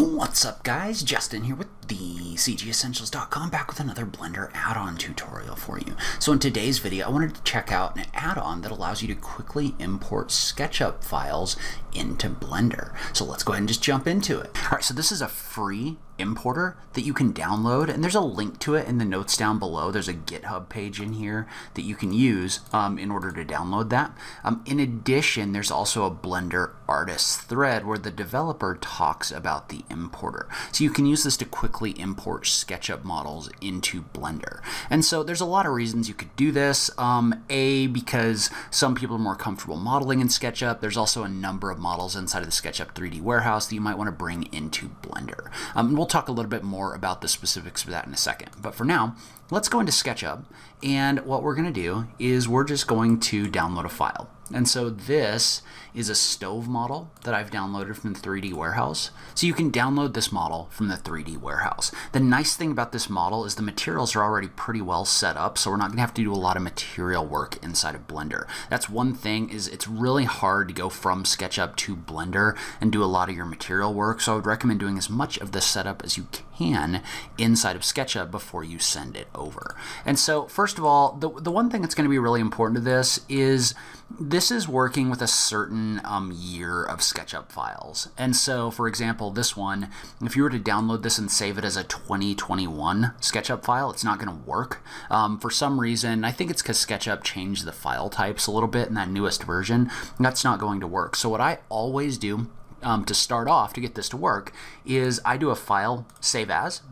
What's up guys, Justin here with the CGEssentials.com back with another Blender add-on tutorial for you. So in today's video I wanted to check out an add-on that allows you to quickly import SketchUp files into Blender. So let's go ahead and just jump into it. Alright, so this is a free importer that you can download and there's a link to it in the notes down below. There's a GitHub page in here that you can use um, in order to download that. Um, in addition, there's also a Blender artist thread where the developer talks about the importer. So you can use this to quickly import SketchUp models into Blender. And so there's a lot of reasons you could do this. Um, a, because some people are more comfortable modeling in SketchUp. There's also a number of models inside of the SketchUp 3D warehouse that you might want to bring into Blender. Um, we'll talk a little bit more about the specifics of that in a second. But for now, let's go into SketchUp. And what we're going to do is we're just going to download a file. And so this is a stove model that I've downloaded from the 3D Warehouse. So you can download this model from the 3D Warehouse. The nice thing about this model is the materials are already pretty well set up, so we're not going to have to do a lot of material work inside of Blender. That's one thing is it's really hard to go from SketchUp to Blender and do a lot of your material work, so I would recommend doing as much of the setup as you can inside of SketchUp before you send it over. And so first of all, the, the one thing that's going to be really important to this is this is working with a certain um, year of SketchUp files. And so, for example, this one, if you were to download this and save it as a 2021 SketchUp file, it's not going to work. Um, for some reason, I think it's because SketchUp changed the file types a little bit in that newest version. That's not going to work. So what I always do um, to start off to get this to work is I do a file save as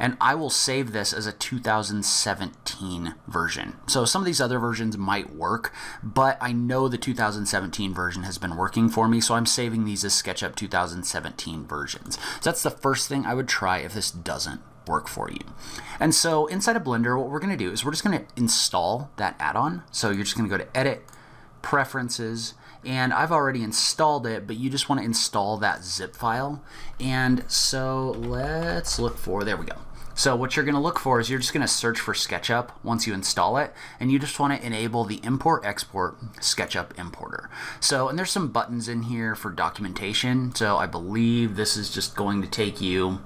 and I will save this as a 2017 version. So some of these other versions might work, but I know the 2017 version has been working for me, so I'm saving these as SketchUp 2017 versions. So that's the first thing I would try if this doesn't work for you. And so inside of Blender, what we're going to do is we're just going to install that add-on. So you're just going to go to Edit, Preferences, and I've already installed it, but you just want to install that zip file. And so let's look for, there we go. So what you're going to look for is you're just going to search for SketchUp once you install it, and you just want to enable the import export SketchUp importer. So, and there's some buttons in here for documentation. So I believe this is just going to take you,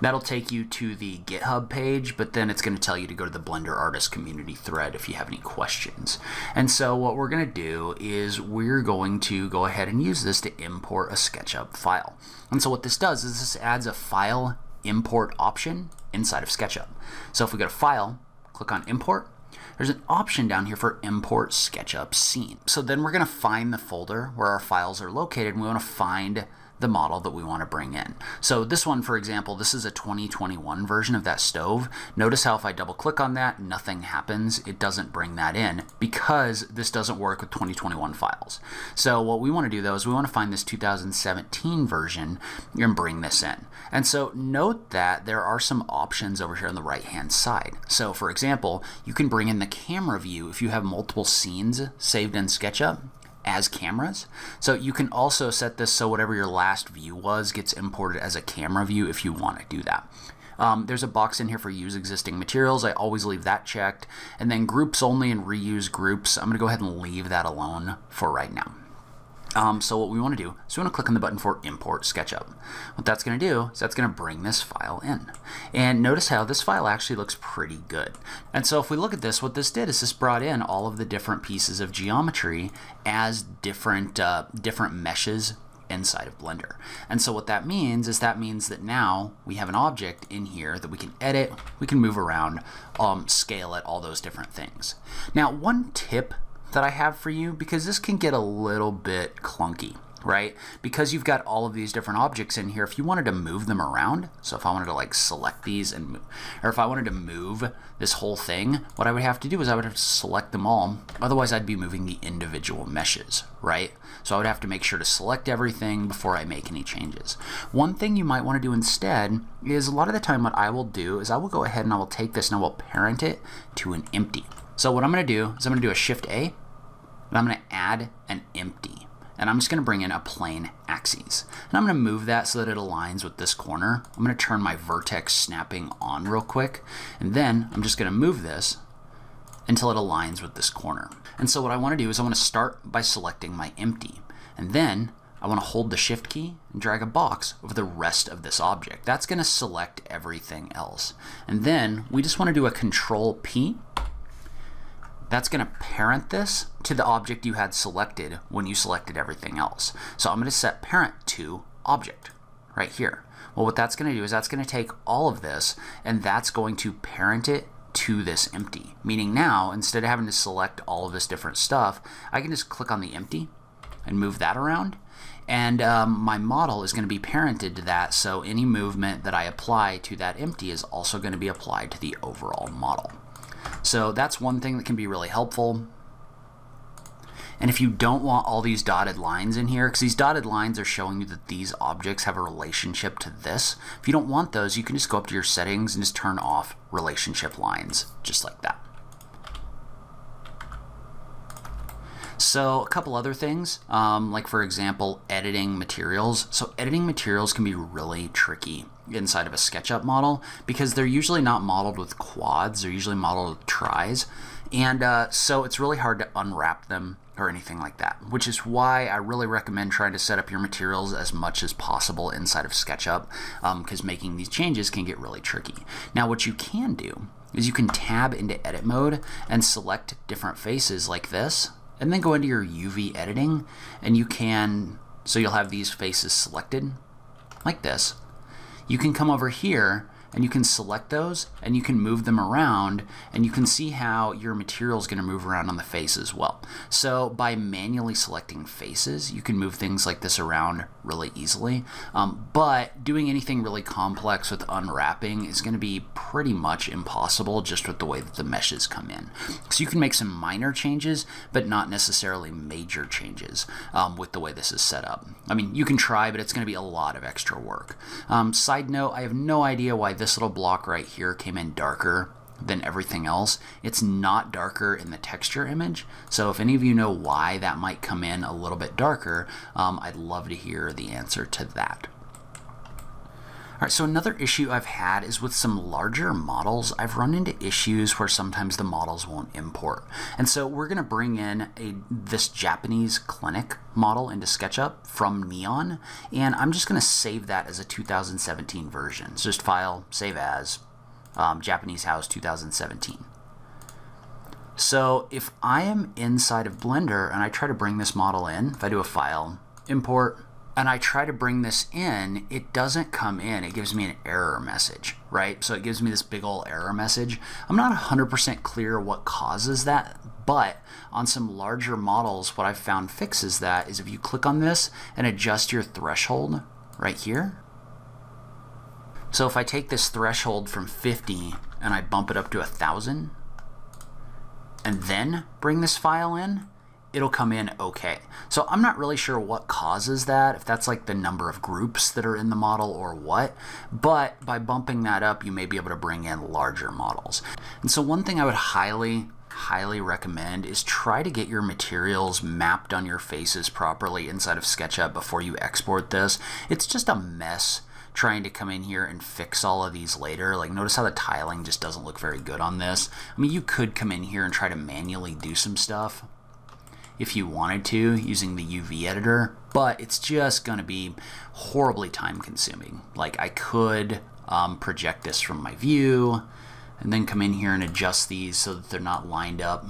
that'll take you to the GitHub page, but then it's going to tell you to go to the Blender Artist Community thread if you have any questions. And so what we're going to do is we're going to go ahead and use this to import a SketchUp file. And so what this does is this adds a file import option inside of SketchUp. So if we go to File, click on Import, there's an option down here for Import SketchUp Scene. So then we're going to find the folder where our files are located and we want to find the model that we want to bring in. So this one, for example, this is a 2021 version of that stove. Notice how if I double click on that, nothing happens. It doesn't bring that in because this doesn't work with 2021 files. So what we want to do though is we want to find this 2017 version and bring this in. And so note that there are some options over here on the right hand side. So for example, you can bring in the camera view if you have multiple scenes saved in SketchUp as cameras. So you can also set this so whatever your last view was gets imported as a camera view if you want to do that. Um, there's a box in here for use existing materials. I always leave that checked. And then groups only and reuse groups. I'm going to go ahead and leave that alone for right now. Um, so what we want to do is we want to click on the button for Import SketchUp. What that's going to do is that's going to bring this file in. And notice how this file actually looks pretty good. And so if we look at this, what this did is this brought in all of the different pieces of geometry as different, uh, different meshes inside of Blender. And so what that means is that means that now we have an object in here that we can edit, we can move around, um, scale it, all those different things. Now, one tip that I have for you because this can get a little bit clunky right? Because you've got all of these different objects in here, if you wanted to move them around, so if I wanted to like select these and move, or if I wanted to move this whole thing, what I would have to do is I would have to select them all. Otherwise, I'd be moving the individual meshes, right? So I would have to make sure to select everything before I make any changes. One thing you might want to do instead is a lot of the time what I will do is I will go ahead and I will take this and I will parent it to an empty. So what I'm going to do is I'm going to do a Shift A, and I'm going to add an empty. And I'm just going to bring in a plane axes. And I'm going to move that so that it aligns with this corner. I'm going to turn my vertex snapping on real quick. And then I'm just going to move this until it aligns with this corner. And so what I want to do is I want to start by selecting my empty. And then I want to hold the shift key and drag a box over the rest of this object. That's going to select everything else. And then we just want to do a control P. That's going to parent this to the object you had selected when you selected everything else. So I'm going to set parent to object right here. Well, what that's going to do is that's going to take all of this and that's going to parent it to this empty. Meaning now, instead of having to select all of this different stuff, I can just click on the empty and move that around. And um, my model is going to be parented to that, so any movement that I apply to that empty is also going to be applied to the overall model. So that's one thing that can be really helpful. And if you don't want all these dotted lines in here, because these dotted lines are showing you that these objects have a relationship to this, if you don't want those, you can just go up to your settings and just turn off relationship lines, just like that. So a couple other things, um, like for example, editing materials. So editing materials can be really tricky inside of a SketchUp model because they're usually not modeled with quads, they're usually modeled with tris. And uh, so it's really hard to unwrap them or anything like that, which is why I really recommend trying to set up your materials as much as possible inside of SketchUp because um, making these changes can get really tricky. Now what you can do is you can tab into edit mode and select different faces like this and then go into your UV editing and you can, so you'll have these faces selected like this. You can come over here and you can select those and you can move them around and you can see how your material is going to move around on the face as well. So by manually selecting faces, you can move things like this around really easily. Um, but doing anything really complex with unwrapping is going to be pretty much impossible just with the way that the meshes come in. So you can make some minor changes, but not necessarily major changes um, with the way this is set up. I mean, you can try, but it's going to be a lot of extra work. Um, side note, I have no idea why this little block right here came in darker than everything else. It's not darker in the texture image. So if any of you know why that might come in a little bit darker, um, I'd love to hear the answer to that. All right, so another issue I've had is with some larger models, I've run into issues where sometimes the models won't import. And so we're gonna bring in a this Japanese clinic model into SketchUp from Neon, and I'm just gonna save that as a 2017 version. So just file, save as, um, Japanese House 2017. So if I am inside of Blender and I try to bring this model in, if I do a file, import, and I try to bring this in, it doesn't come in. It gives me an error message, right? So it gives me this big old error message. I'm not 100% clear what causes that, but on some larger models, what I've found fixes that is if you click on this and adjust your threshold right here. So if I take this threshold from 50 and I bump it up to 1,000 and then bring this file in, it'll come in okay. So I'm not really sure what causes that, if that's like the number of groups that are in the model or what, but by bumping that up, you may be able to bring in larger models. And so one thing I would highly highly recommend is try to get your materials mapped on your faces properly inside of SketchUp before you export this. It's just a mess trying to come in here and fix all of these later. Like notice how the tiling just doesn't look very good on this. I mean, you could come in here and try to manually do some stuff, if you wanted to using the UV editor, but it's just going to be horribly time consuming. Like I could um, project this from my view and then come in here and adjust these so that they're not lined up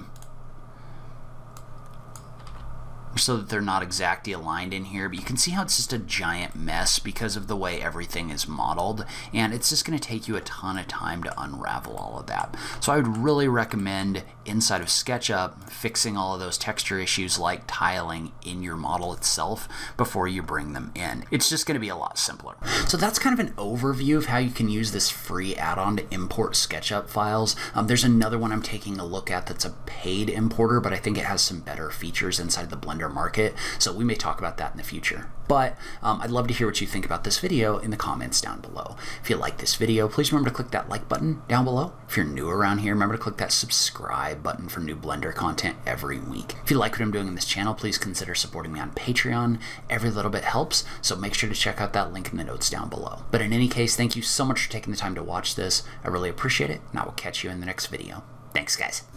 so that they're not exactly aligned in here, but you can see how it's just a giant mess because of the way everything is modeled, and it's just going to take you a ton of time to unravel all of that. So I would really recommend inside of SketchUp fixing all of those texture issues like tiling in your model itself before you bring them in. It's just going to be a lot simpler. So that's kind of an overview of how you can use this free add-on to import SketchUp files. Um, there's another one I'm taking a look at that's a paid importer, but I think it has some better features inside the Blender market. So we may talk about that in the future. But um, I'd love to hear what you think about this video in the comments down below. If you like this video, please remember to click that like button down below. If you're new around here, remember to click that subscribe button for new Blender content every week. If you like what I'm doing in this channel, please consider supporting me on Patreon. Every little bit helps, so make sure to check out that link in the notes down below. But in any case, thank you so much for taking the time to watch this. I really appreciate it, and I will catch you in the next video. Thanks, guys.